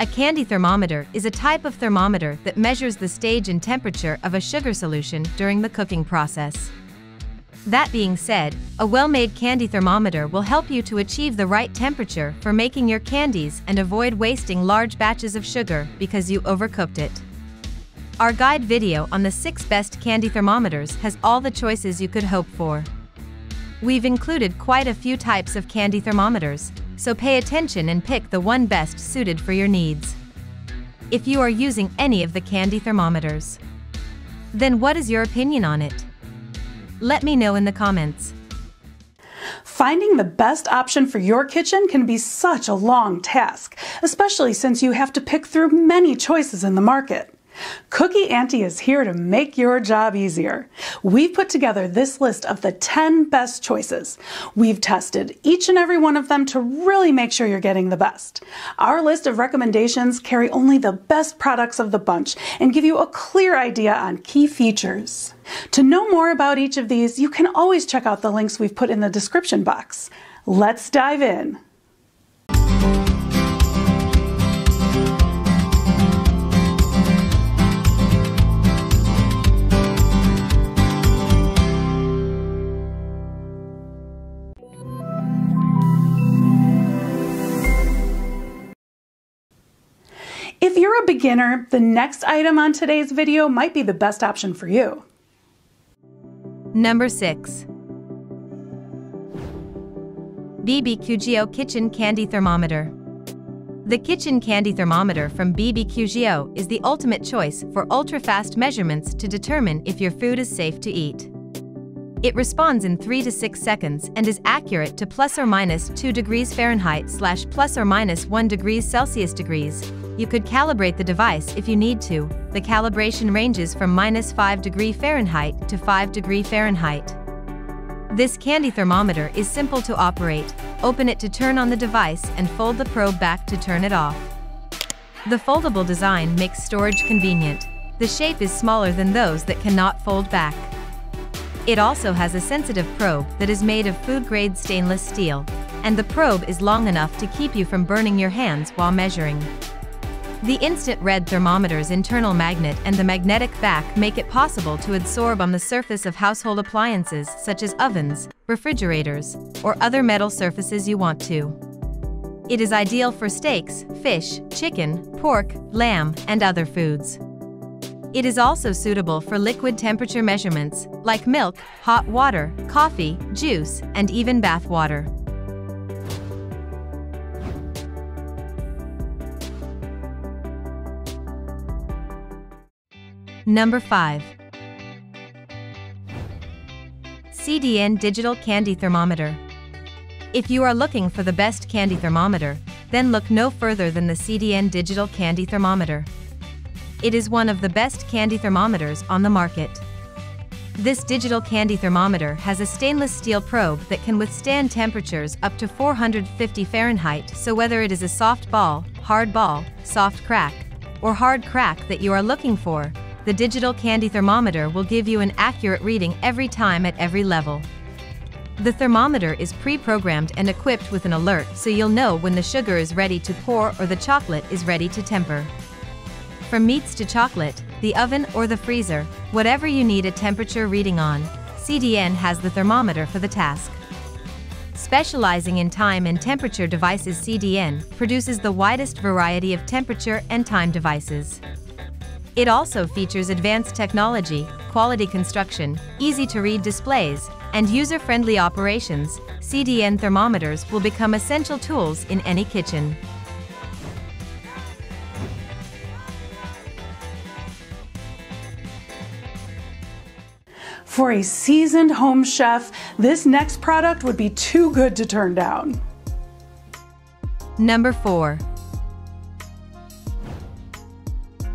A candy thermometer is a type of thermometer that measures the stage and temperature of a sugar solution during the cooking process. That being said, a well-made candy thermometer will help you to achieve the right temperature for making your candies and avoid wasting large batches of sugar because you overcooked it. Our guide video on the 6 best candy thermometers has all the choices you could hope for. We've included quite a few types of candy thermometers, so pay attention and pick the one best suited for your needs. If you are using any of the candy thermometers, then what is your opinion on it? Let me know in the comments. Finding the best option for your kitchen can be such a long task, especially since you have to pick through many choices in the market. CookyAunty is here to make your job easier. We've put together this list of the 10 best choices. We've tested each and every one of them to really make sure you're getting the best. Our list of recommendations carry only the best products of the bunch and give you a clear idea on key features. To know more about each of these, you can always check out the links we've put in the description box. Let's dive in. Beginner, the next item on today's video might be the best option for you. Number 6. BBQGO Kitchen Candy Thermometer. The Kitchen Candy Thermometer from BBQGO is the ultimate choice for ultra-fast measurements to determine if your food is safe to eat. It responds in 3 to 6 seconds and is accurate to plus or minus 2 degrees Fahrenheit slash plus or minus 1 degrees Celsius degrees. You could calibrate the device if you need to. The calibration ranges from minus 5 degree Fahrenheit to 5 degree Fahrenheit. This candy thermometer is simple to operate. Open it to turn on the device and fold the probe back to turn it off. The foldable design makes storage convenient. The shape is smaller than those that cannot fold back. It also has a sensitive probe that is made of food-grade stainless steel, and the probe is long enough to keep you from burning your hands while measuring. The instant red thermometer's internal magnet and the magnetic back make it possible to adsorb on the surface of household appliances such as ovens, refrigerators, or other metal surfaces you want to. It is ideal for steaks, fish, chicken, pork, lamb, and other foods. It is also suitable for liquid temperature measurements, like milk, hot water, coffee, juice, and even bath water. Number 5. CDN Digital Candy Thermometer. If you are looking for the best candy thermometer, then look no further than the CDN Digital Candy Thermometer. It is one of the best candy thermometers on the market. This digital candy thermometer has a stainless steel probe that can withstand temperatures up to 450 Fahrenheit so whether it is a soft ball, hard ball, soft crack, or hard crack that you are looking for, the digital candy thermometer will give you an accurate reading every time at every level. The thermometer is pre-programmed and equipped with an alert so you'll know when the sugar is ready to pour or the chocolate is ready to temper. From meats to chocolate, the oven or the freezer, whatever you need a temperature reading on, CDN has the thermometer for the task. Specializing in time and temperature devices CDN produces the widest variety of temperature and time devices. It also features advanced technology, quality construction, easy-to-read displays, and user-friendly operations, CDN thermometers will become essential tools in any kitchen. For a seasoned home chef, this next product would be too good to turn down. Number 4.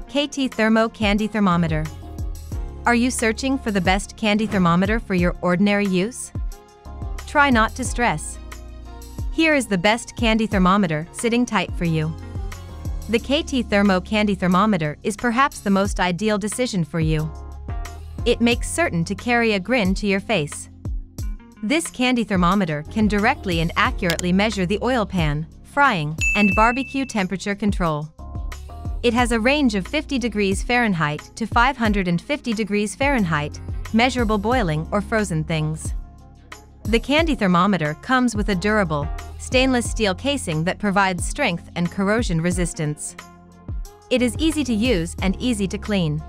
KT Thermo Candy Thermometer. Are you searching for the best candy thermometer for your ordinary use? Try not to stress. Here is the best candy thermometer sitting tight for you. The KT Thermo Candy Thermometer is perhaps the most ideal decision for you. It makes certain to carry a grin to your face. This candy thermometer can directly and accurately measure the oil pan, frying, and barbecue temperature control. It has a range of 50 degrees Fahrenheit to 550 degrees Fahrenheit, measurable boiling or frozen things. The candy thermometer comes with a durable, stainless steel casing that provides strength and corrosion resistance. It is easy to use and easy to clean.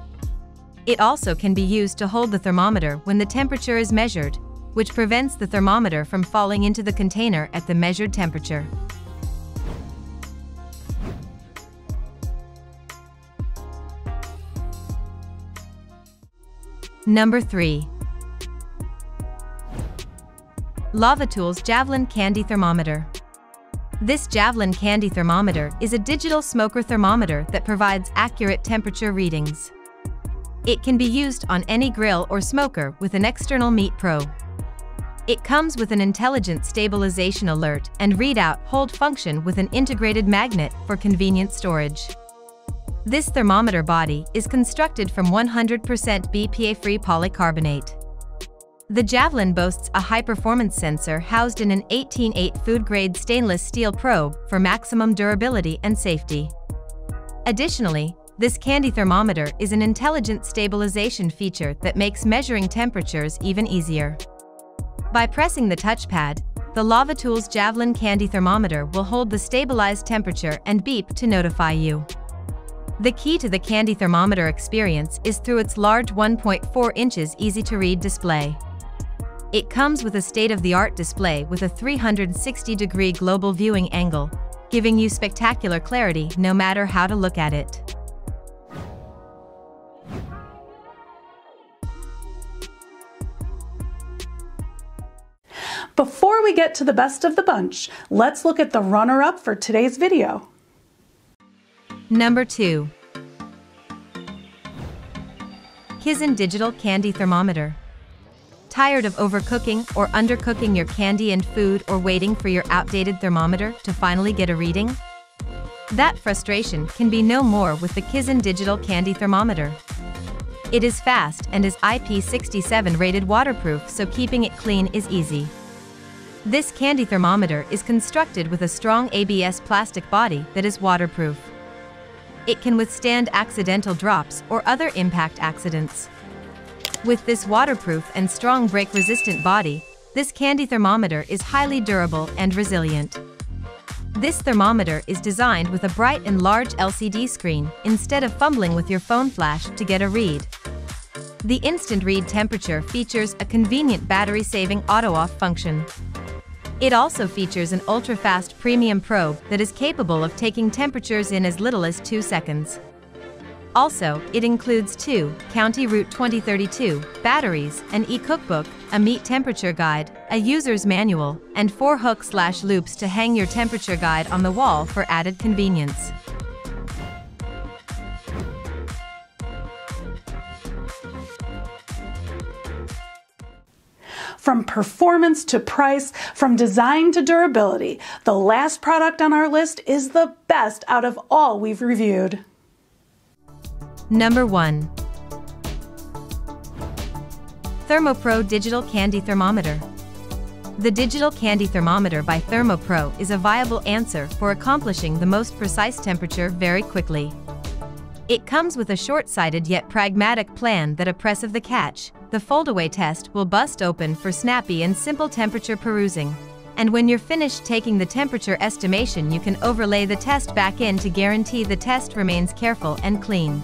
It also can be used to hold the thermometer when the temperature is measured, which prevents the thermometer from falling into the container at the measured temperature. Number 3. Lavatools Javelin Candy Thermometer. This Javelin Candy Thermometer is a digital smoker thermometer that provides accurate temperature readings. It can be used on any grill or smoker with an external meat probe. It comes with an intelligent stabilization alert and readout hold function with an integrated magnet for convenient storage. This thermometer body is constructed from 100% BPA-free polycarbonate. The Javelin boasts a high-performance sensor housed in an 18-8 food-grade stainless steel probe for maximum durability and safety. Additionally, this candy thermometer is an intelligent stabilization feature that makes measuring temperatures even easier. By pressing the touchpad, the Lavatools Javelin candy thermometer will hold the stabilized temperature and beep to notify you. The key to the candy thermometer experience is through its large 1.4 inches easy-to-read display. It comes with a state-of-the-art display with a 360-degree global viewing angle, giving you spectacular clarity no matter how to look at it. Before we get to the best of the bunch, let's look at the runner-up for today's video. Number 2. Kizen Digital Candy Thermometer. Tired of overcooking or undercooking your candy and food or waiting for your outdated thermometer to finally get a reading? That frustration can be no more with the Kizen Digital Candy Thermometer. It is fast and is IP67 rated waterproof so keeping it clean is easy. This candy thermometer is constructed with a strong ABS plastic body that is waterproof. It can withstand accidental drops or other impact accidents. With this waterproof and strong break-resistant body, this candy thermometer is highly durable and resilient. This thermometer is designed with a bright and large LCD screen instead of fumbling with your phone flash to get a read. The instant read temperature features a convenient battery-saving auto-off function. It also features an ultra-fast premium probe that is capable of taking temperatures in as little as 2 seconds. Also, it includes two County Route 2032 batteries, an e-cookbook, a meat temperature guide, a user's manual, and four hook-slash-loops to hang your temperature guide on the wall for added convenience. From performance to price, from design to durability, the last product on our list is the best out of all we've reviewed. Number 1. ThermoPro Digital Candy Thermometer. The Digital Candy Thermometer by ThermoPro is a viable answer for accomplishing the most precise temperature very quickly. It comes with a short-sighted yet pragmatic plan that a press of the catch, the foldaway test will bust open for snappy and simple temperature perusing. And when you're finished taking the temperature estimation you can overlay the test back in to guarantee the test remains careful and clean.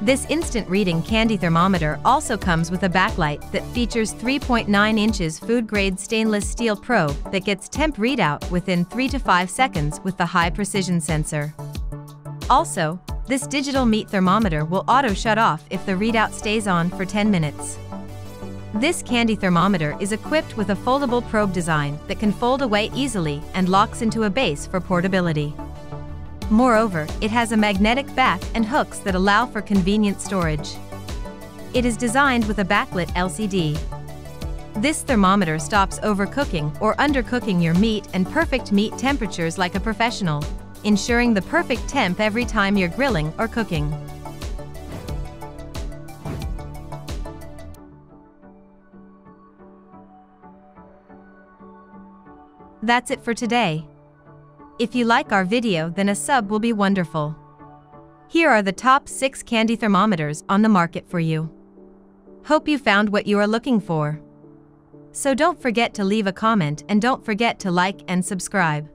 This instant reading candy thermometer also comes with a backlight that features 3.9 inches food-grade stainless steel probe that gets temp readout within 3 to 5 seconds with the high precision sensor. Also, this digital meat thermometer will auto shut off if the readout stays on for 10 minutes. This candy thermometer is equipped with a foldable probe design that can fold away easily and locks into a base for portability. Moreover, it has a magnetic back and hooks that allow for convenient storage. It is designed with a backlit LCD. This thermometer stops overcooking or undercooking your meat and perfect meat temperatures like a professional ensuring the perfect temp every time you're grilling or cooking. That's it for today. If you like our video then a sub will be wonderful. Here are the top 6 candy thermometers on the market for you. Hope you found what you are looking for. So don't forget to leave a comment and don't forget to like and subscribe.